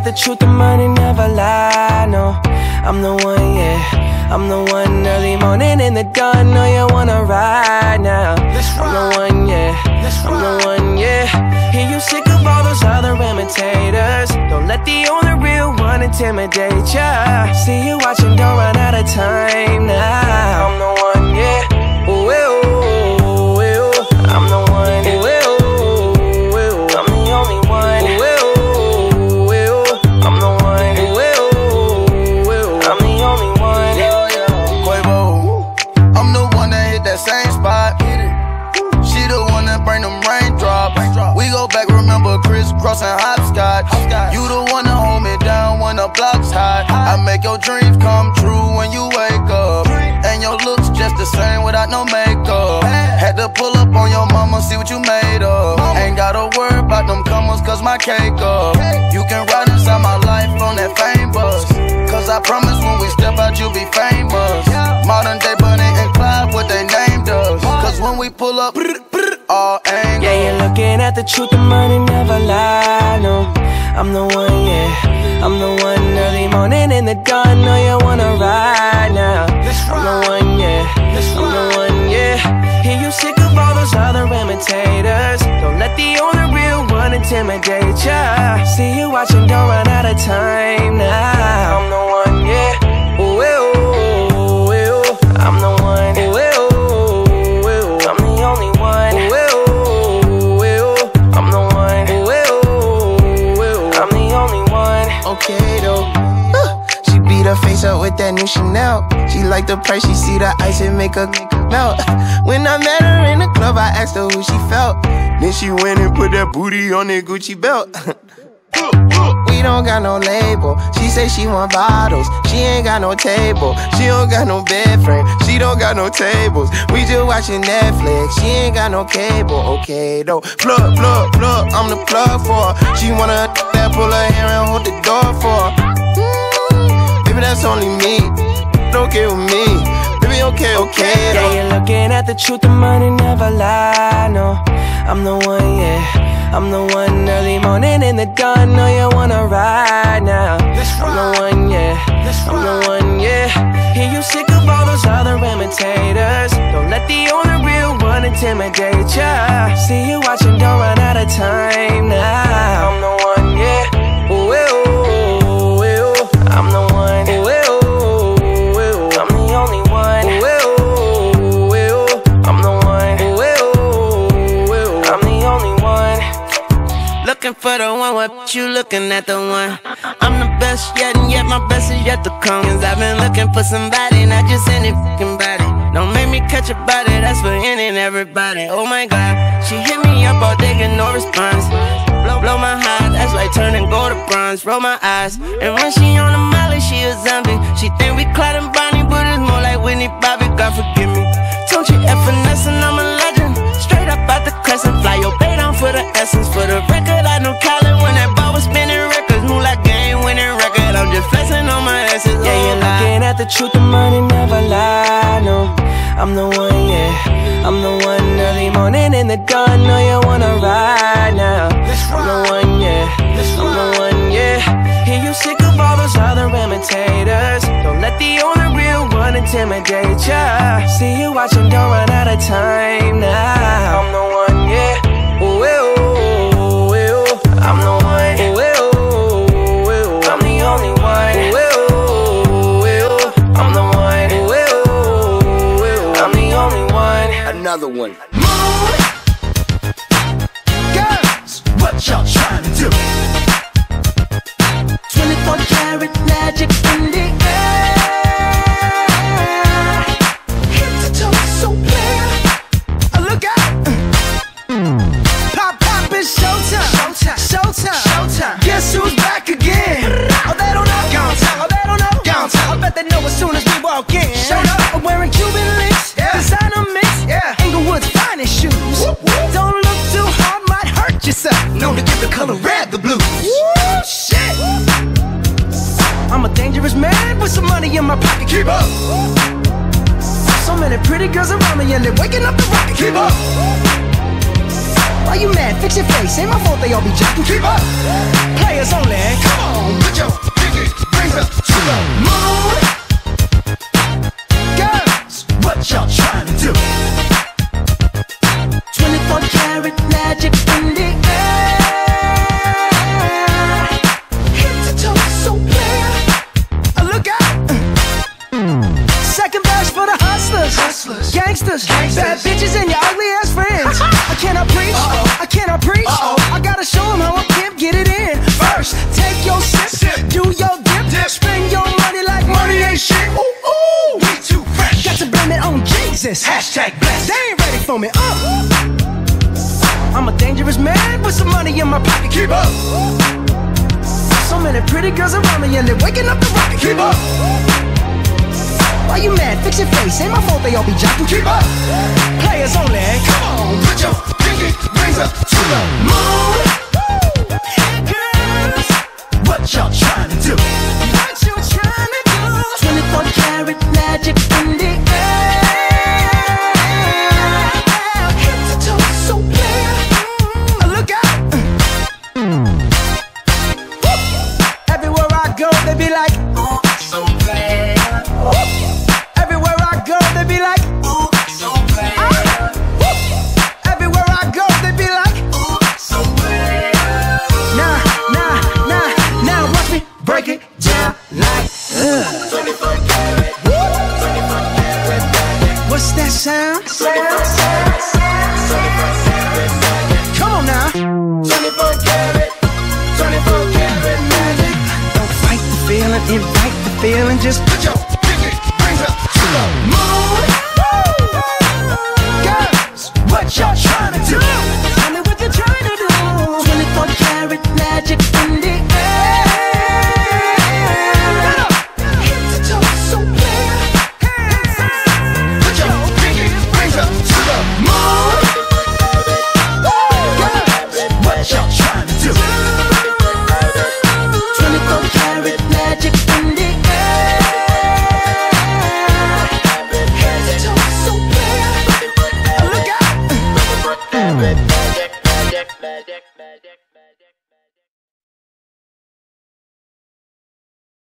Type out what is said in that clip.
at the truth, the money never lie. No, I'm the one, yeah. I'm the one early morning in the dawn. Know you wanna ride now. I'm the one, yeah. I'm the one, yeah. Hear you sick of all those other imitators. Don't let the only real one intimidate ya. See you watching, I make your dreams come true when you wake up. And your looks just the same without no makeup. Had to pull up on your mama, see what you made of. Ain't gotta worry about them comers, cause my cake up. You can ride inside my life on that fame bus. Cause I promise when we step out, you'll be famous. Modern day Bonnie and Clyde, what they named us. Cause when we pull up, all angles. Yeah, you're looking at the truth, the money never lie. No, I'm the one, yeah. I'm the one early morning in the dawn. Know you wanna ride now. I'm the one, yeah. I'm the one, yeah. Hear you sick of all those other imitators. Don't let the only real one intimidate ya. That new Chanel. She like the price, she see the ice and make her melt. When I met her in the club, I asked her who she felt. Then she went and put that booty on that Gucci belt. We don't got no label. She say she want bottles. She ain't got no table. She don't got no bed frame. She don't got no tables. We just watching Netflix. She ain't got no cable. Okay though. Plug, plug, plug. I'm the plug for her. She wanna that pull her hair and hold the door for her. Baby, that's only me. Okay with me. Baby, okay, okay Yeah, you're looking at the truth, the money never lie. No, I'm the one, yeah. I'm the one early morning in the dawn. Know you wanna ride now. I'm the one, yeah. I'm the one, yeah. Hear you sick of all those other imitators. Don't let the only real one intimidate ya. See you watching, don't run out of time Looking for the one, what you looking at the one? I'm the best yet, and yet my best is yet to come. Cause I've been looking for somebody, not just any fucking body. Don't make me catch a body, that's for any and everybody. Oh my god, she hit me up all day, get no response. Blow, blow my heart, that's like turning gold to bronze. Roll my eyes, and when she on the molly, she a zombie. She think we Clyde and Bonnie, but it's more like Whitney Bobby. God forgive me. Don't you F finesse, and I'm a morning in the dawn. Know you wanna ride now. I'm the one, yeah. I'm the one, yeah. Hear you sick of all those other imitators. Don't let the only real one intimidate ya. See you watching, don't run out of time now. What y'all trying to do? 24 karat magic in the air. Head to toe, so clear. Uh, Look out! Pop, pop, it's showtime. Showtime. Showtime. Showtime. Guess who's back again? Oh, they don't know. Gone time. Oh, they don't know. Gone time. I bet they know as soon as we walk in. Showed up. I'm wearing Cuban links. Yeah. Designer mix. Yeah. Inglewood's finest shoes. To give the color red the blues. Woo, shit. I'm a dangerous man with some money in my pocket. Keep up. So many pretty girls around me and they're waking up the rocket. Keep up. Why you mad? Fix your face. Ain't my fault they all be jacking. Keep up. Players only. Come on, put your pinky rings up to the moon. Girls, what y'all trying to do? Gangsters. Gangsters. Bad bitches and your ugly ass friends. I cannot preach. Uh-oh. I cannot preach. Uh-oh. I gotta show them how a pimp get it in. First, take your sip. Sip. Do your dip. Dip. Spend your money like money ain't shit. Ooh, ooh, we too fresh. Got to blame it on Jesus. Hashtag blessed. They ain't ready for me. Uh. I'm a dangerous man with some money in my pocket. Keep up, So many pretty girls around me and they're waking up the rocket. keep up, Why you mad? Fix your face. Ain't my fault they all be jocking. keep up. Players only. Come on, put your pinky rings up to the moon. Girls, What y'all trying to do? Just Put your